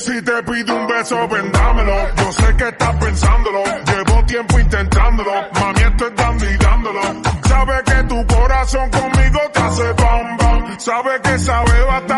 Si te pido un beso, vendámelo. Yo sé que estás pensándolo. Llevo tiempo intentándolo. Mami, estoy dando y dándolo. Sabe que tu corazón conmigo te hace bam bam. Sabe que esa bastante.